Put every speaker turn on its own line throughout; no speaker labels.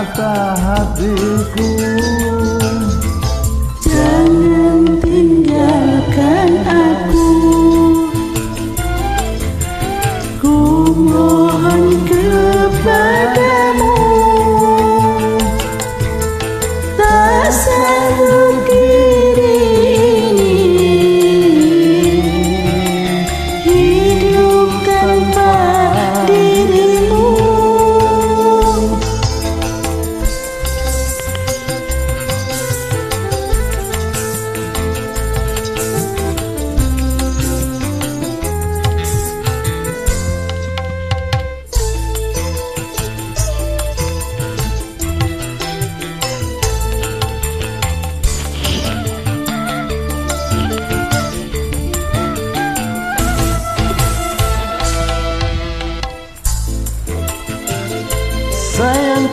जाता दिल को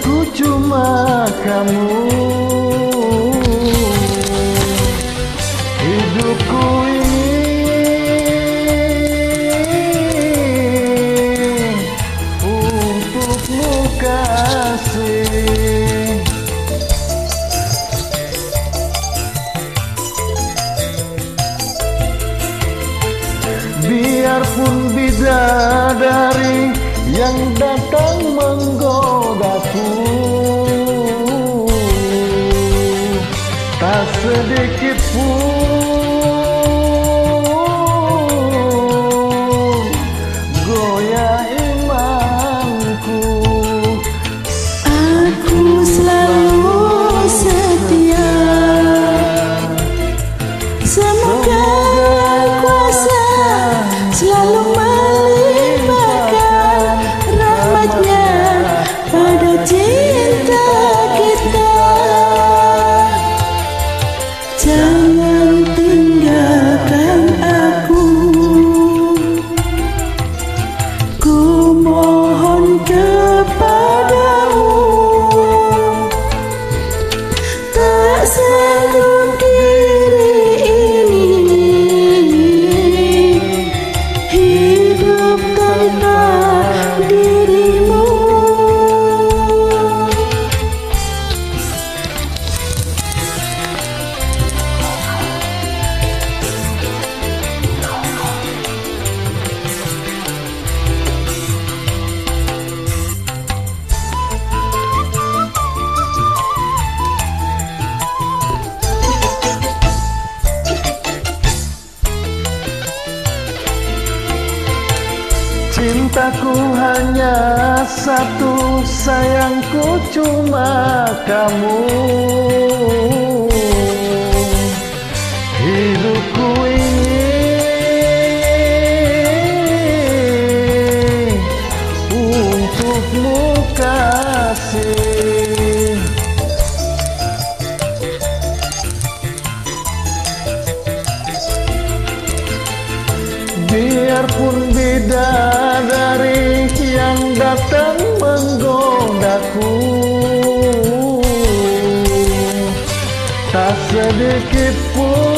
ku
cuma kamu. Hidupku ini Untukmu kasih. Biarpun bidadari yang datang
meng que por
Cintaku hanya satu, sayangku cuma kamu. datang menggodaku.
Tak sedikit
pun